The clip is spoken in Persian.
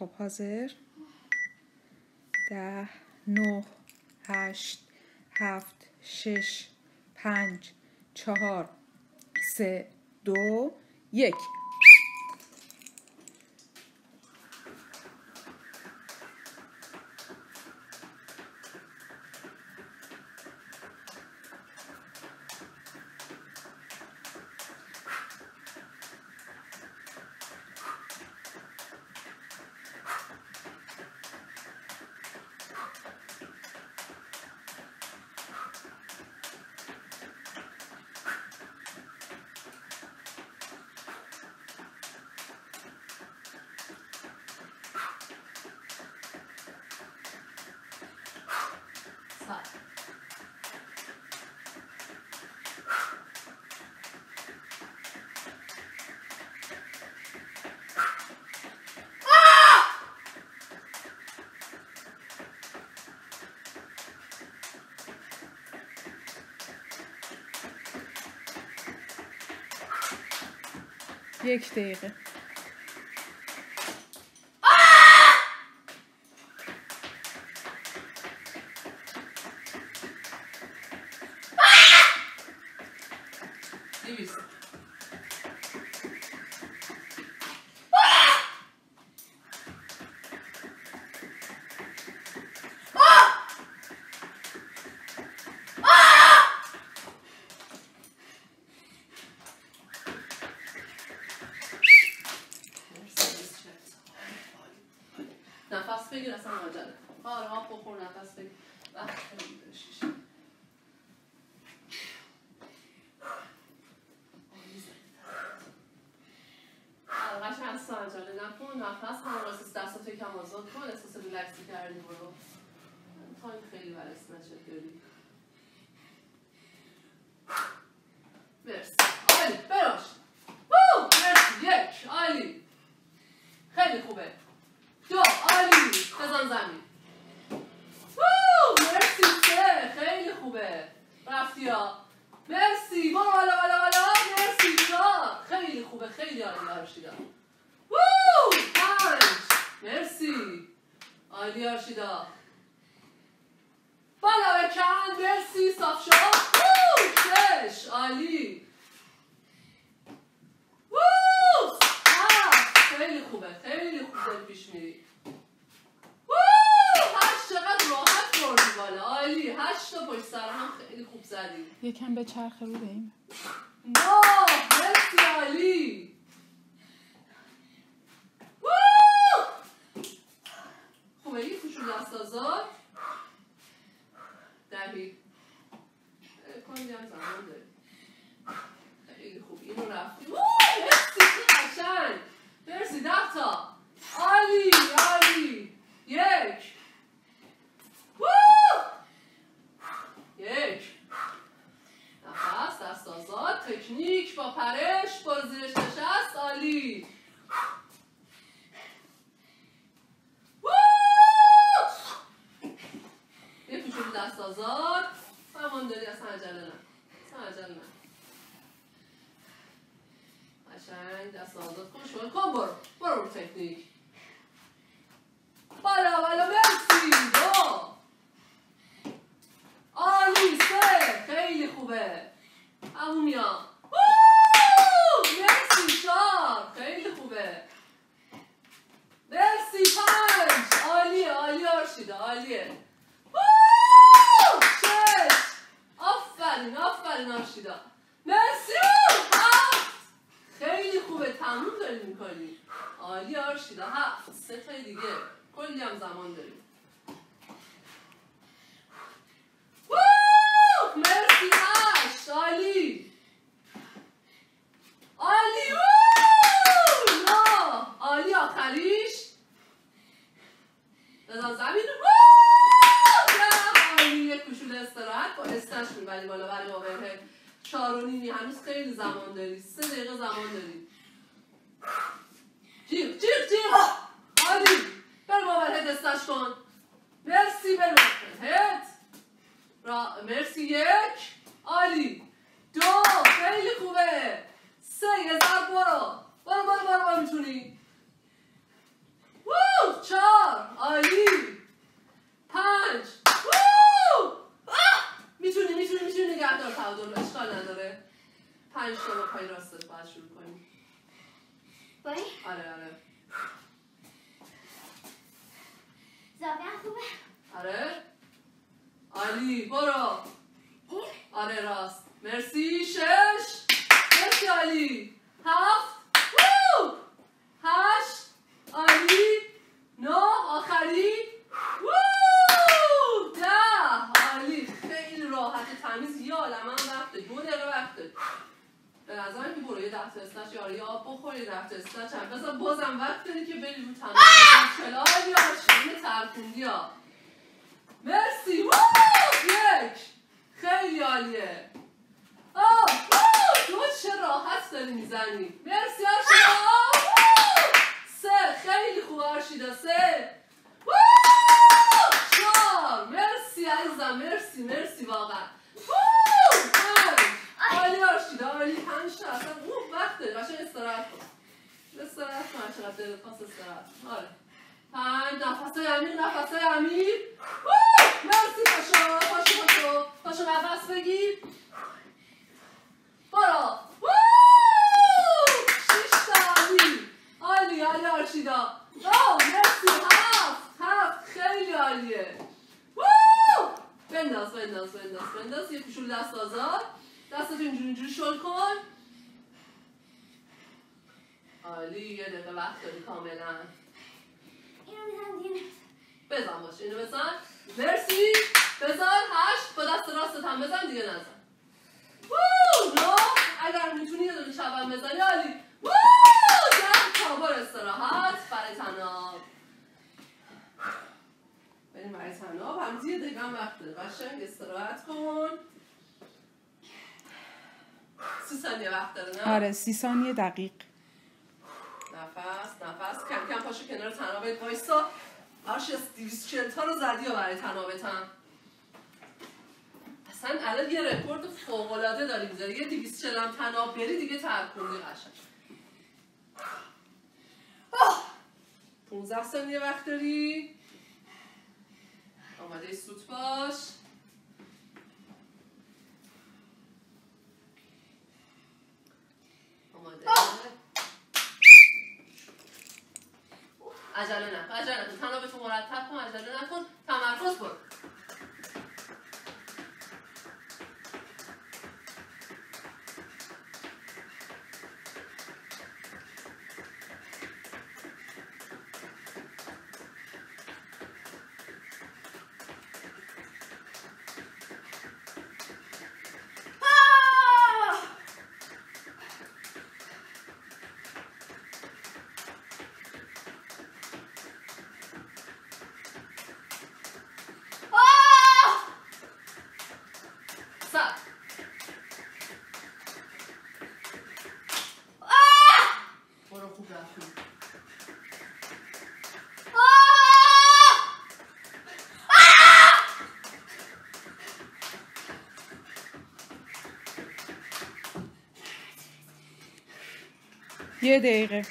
خب حاضر؟ ده نه هشت هفت شش پنج چهار سه دو یک. یک دقیقه دویست نفس بگیر اصلا عجله آره آب بخور نفس بگیر وقت خیلی داره شیشه. آره، قشنگ اصلا عجله نکن نفس کن راست دستاتو یکم آزاد کن احساس ریلکسی کردی برو تایم خیلی برای اسنچت داری مرسی عالی براش وو مرسی یک عالی خیلی خوبه دو عالی بزن زمین وو مرسی سه خیلی خوبه رفتی ها مرسی برو بالا بالا بالا مرسی چهار خیلی خوبه خیلی عالی آرشیدا وو پنج مرسی بالا بکن مرسی صاف شد شش عالی. وو خیلی خوبه خیلی خوب داری پیش میری. هشت چقدر راحت بردی بالا. عالی هشت تا پشت سر هم خیلی خوب زدی. یکم به چرخ رو بریم واه مرسی عالی وو! خوبه یه کوچولو دست آزاد دهی اه، کلی هم زمان داری خیلی خوب اینو رفتی وو! مرسی چه قشنگ مرسی ده تا عالی عالی یک وو! یک نفس دست آزاد تکنیک با پرش برو زیرش نشست عالی وو! یه کوچولو دست آزاد همان داری اصلا عجله نه اصلا عجله نه قشنگ دست آزاد کن شما کن برو برو رو تکنیک بالا بالا مرسی دو عالی سه خیلی خوبه همون میام وو! مرسی چهار خیلی خوبه مرسی پنج عالیه عالی آرشیده عالیه وو! شش آفرین آفرین آرشیدا مرسی هفت خیلی خوبه تموم داری می‌کنی عالی آرشیدا هفت سه تای دیگه کلی هم زمان داریم! مرسی هشت عالی عالی عالی آخریش بزن زمین وو! کوچولو استراحت با استش می‌بری بالا برای هنوز خیلی زمان داری سه دقیقه زمان داری جیغ جیغ جیغ. آلی بر باور هد استش کن. مرسی بر هد. را مرسی یک. آلی دو. خیلی خوبه. سه هزار ضرب برو. برو برو برو برو می‌تونی. وو چهار. آلی پنج. وو! می‌تونی می‌تونی می‌تونی نگه دار تعادل اشکال نداره. پنج شما پای راستت باید شروع کنیم. آره آره. زاویه خوبه؟ آره. عالی برو. این؟ آره راست. مرسی شش. مرسی عالی. هفت! هشت. عالی نه آخری وو! ده عالی خیلی راحت تمیز یه عالم هم وقت داری. دو دقیقه وقت داری. به نظرم که برو یه ده تا استش یا آب بخور یه ده تا استش هم. بذار بازم وقت داری که بری رو تمام چلا یا شیرین ترکوندی ها. مرسی! یک. خیلی عالیه. آه! تو چه راحت داری می‌زنی مرسی آرشیدا! سه. خیلی خوب آرشیدا سه وو! چهار مرسی عزیزم مرسی مرسی واقعا وو! پنج عالی آرشیدا عالی پنج تا اصلا اوه وقت داری قشنگ استراحت کن استراحت کن چقدر استراحت کن. آره پنج نفسای عمیق نفسای عمیق! مرسی پاشو پاشو پاشو پاشو نفس بگیر برو! شش تا عالی عالی عالی آرشیدا او مرسی هفت هفت خیلی عالیه! بنداز بنداز بنداز بنداز یه کوچولو دست آزاد دستتو اینجوری اینجوری شل کن عالی یه دقیقه وقت داری کاملا. اینو می‌زنم دیگه بزن باشه اینو بزن. مرسی. بزن هشت. با دست راستت هم بزن دیگه نزن. وو نه اگر می‌تونی یه دونه چپم بزنی عالی. وو ده تا بار استراحت. برای تناب. بریم برای تناب. هم یه دقیقه هم وقت داره. قشنگ استراحت کن. سی ثانیه وقت داره نه؟ آره سی ثانیه دقیق نفس نفس کم کم پاشو کنار تنابت وایسا آرش دیویس چلتا رو زدی یا برای تنابت هم؟ اصلا الان یه رکورد فوق‌العاده داری می‌ذاری یه دیویس چل هم تناب بری دیگه ترک قشنگ. آه! 15 ثانیه وقت داری. آماده سوت باش آماده عجله نکن. عجله نکن. تنابتو مرتب کن عجله نکن. تمرکز برو Je Derek.